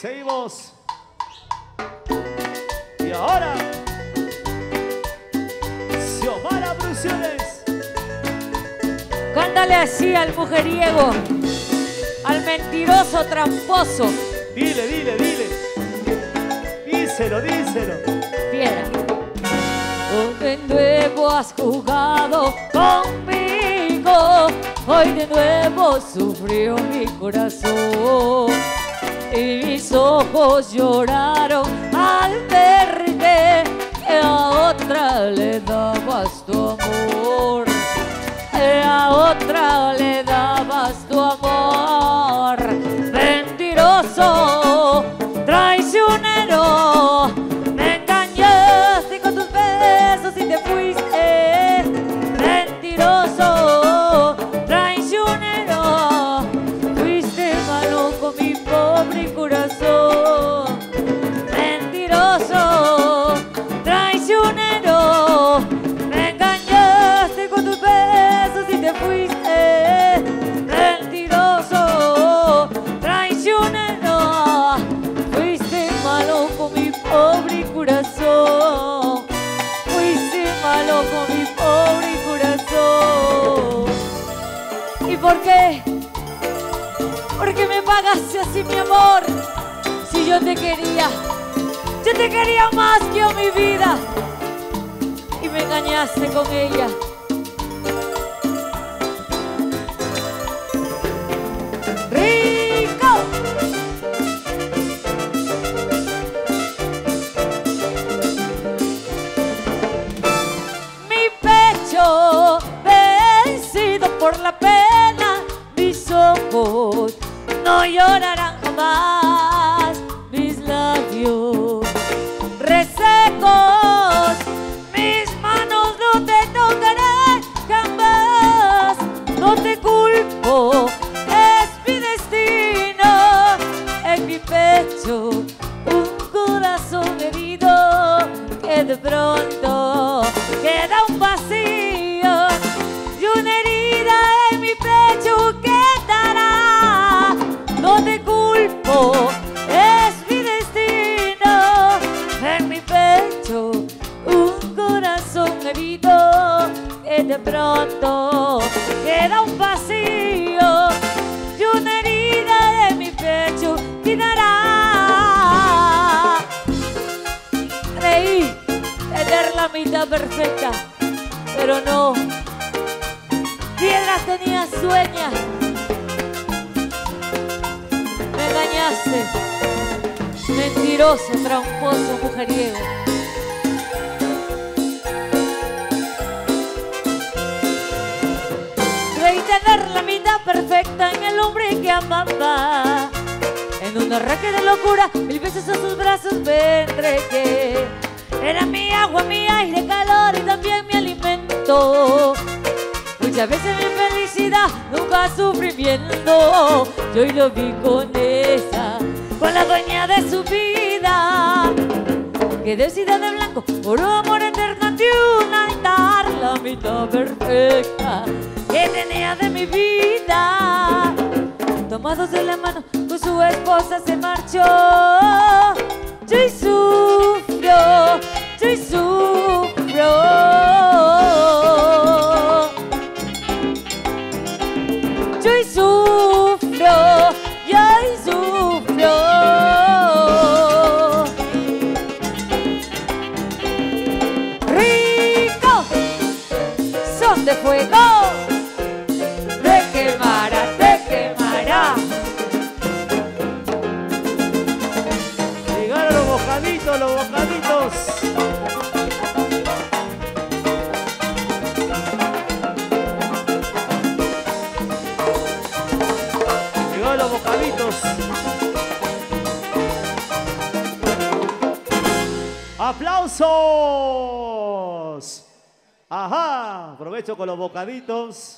Seguimos. Y ahora, Xiomara Producciones. Cántale así al mujeriego, al mentiroso tramposo. Dile, dile, dile. Díselo, díselo. Fiera. Hoy de nuevo has jugado conmigo. Hoy de nuevo sufrió mi corazón. Y mis ojos lloraron al verte que a otra le dabas tu. Pagaste así mi amor? Si yo te quería, yo te quería más que a mi vida. Y me engañaste con ella. ¡Rico! Mi pecho vencido por la pena, mis ojos no llorarán jamás, mis labios. Resecos, mis manos no te tocarán jamás, no te culpo, es mi destino, en mi pecho un corazón herido que de pronto de pronto queda un vacío y una herida en mi pecho quedará. Creí tener la mitad perfecta, pero no. Piedras tenía sueña. Me engañaste. Mentiroso, tramposo, mujeriego. Que. En un arranque de locura, mil veces a sus brazos me entregué. Era mi agua, mi aire, calor y también mi alimento. Muchas veces mi felicidad, nunca sufrimiento. Yo hoy lo vi con esa, con la dueña de su vida. Que decida de blanco, por amor eterno ante un altar, la mitad perfecta que tenía de mi vida. Tomados de la mano, con su esposa se marchó. Yo y sufrió, yo y sufrió. Yo y sufrió, yo y sufrió. Rico, son de fuego. ¡Aplausos! Ajá, aprovecho con los bocaditos.